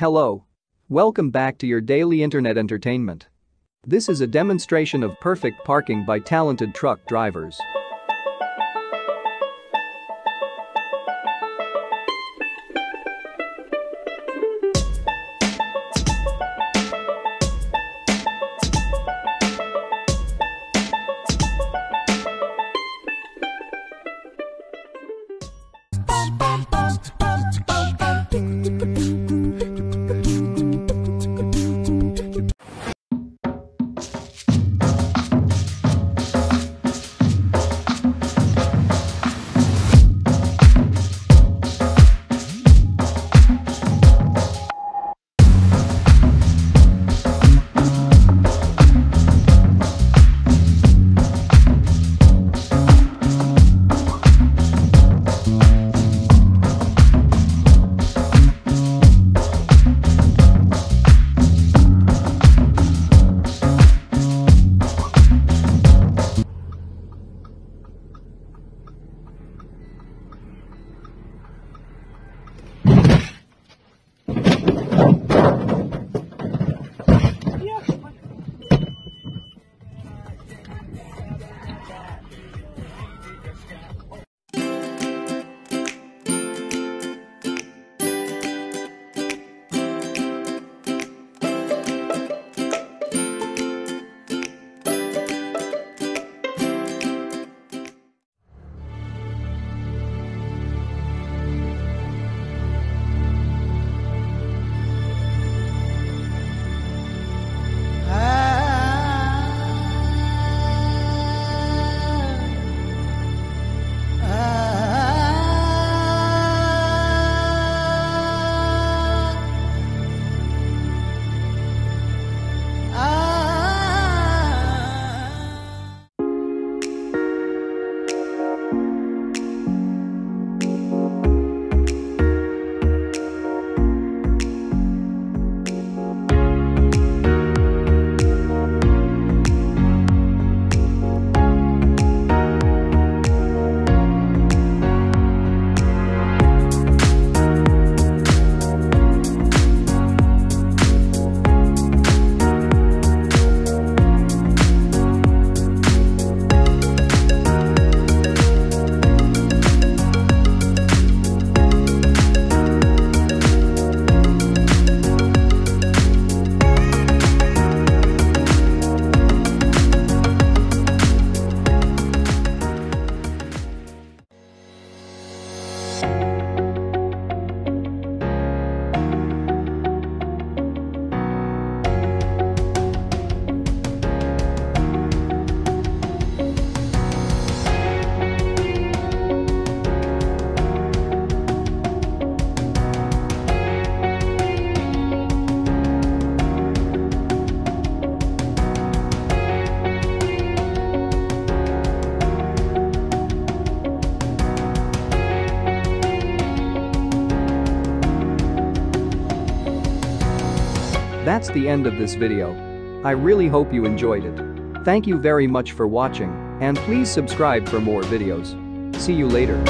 Hello. Welcome back to your daily internet entertainment. This is a demonstration of perfect parking by talented truck drivers. That's the end of this video. I really hope you enjoyed it. Thank you very much for watching, and please subscribe for more videos. See you later.